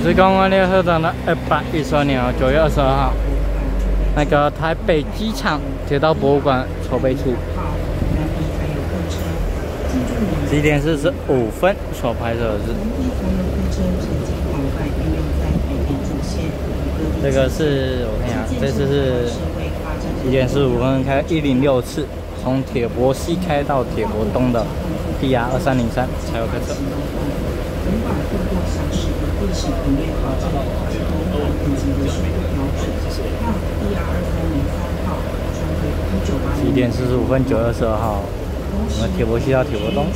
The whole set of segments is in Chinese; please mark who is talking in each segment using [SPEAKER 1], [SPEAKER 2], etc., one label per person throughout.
[SPEAKER 1] 我是公安列车长的二百一三年九月二十二号，那个台北机场铁道博物馆筹备处，几点四十五分所拍摄的是。这个是我看一下，这次是几点四十五分开一零六次，从铁博西开到铁博东的 P R 二三零三才有开车。几点四十五分？九月十二号，我们铁博西到铁博东，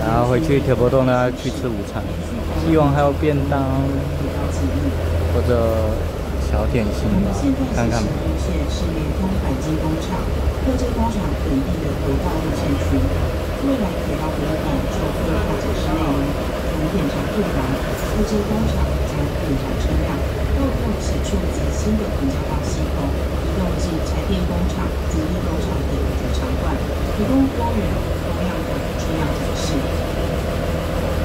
[SPEAKER 1] 然后回去铁博东呢去吃午餐，希望还有便当或者小点心吧，看看。未来铁道博物复制工厂将检查车辆，包括尺寸及新的空调系统，移动至柴电工厂、主力工厂等主场馆，提供多元多样的车辆展示。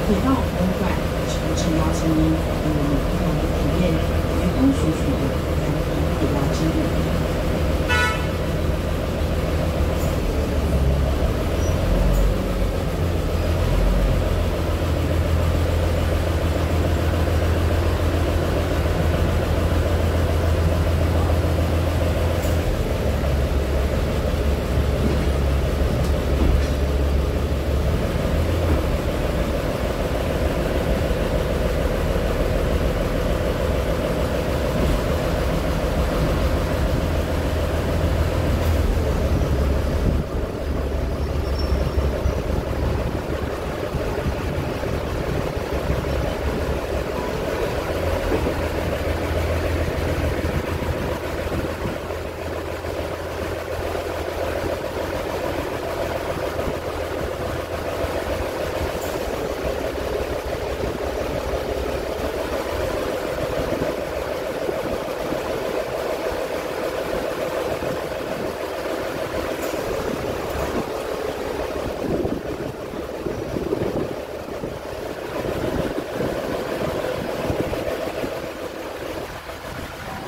[SPEAKER 1] 铁道博物馆诚挚邀请您与我们一同体验源源不绝的南平铁道之旅。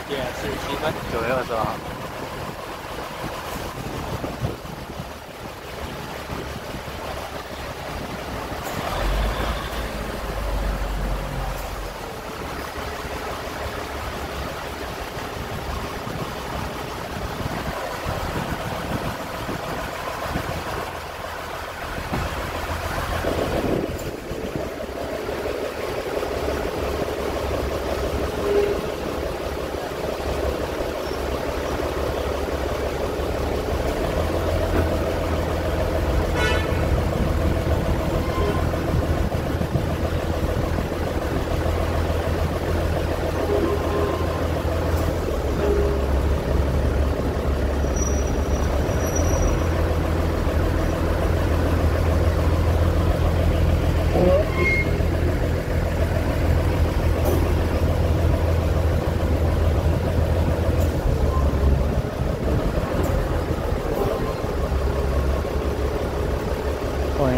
[SPEAKER 1] 九月二十号。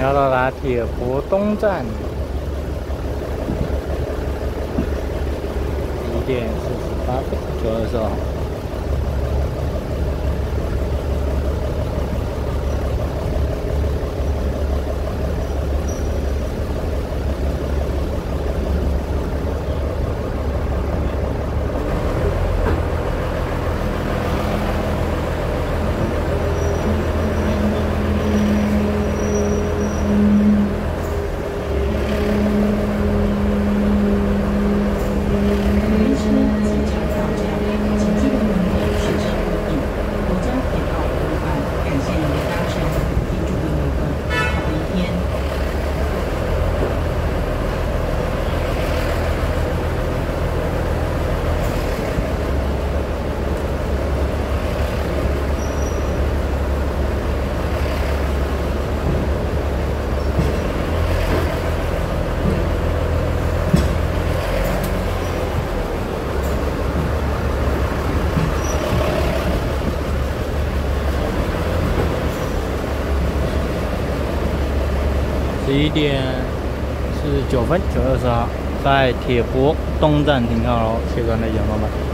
[SPEAKER 1] 要到达铁佛东站，一点四十八分，九二十号。十一点四
[SPEAKER 2] 是九分九月二十号，在铁博东站停靠喽，谢谢各位的朋友们。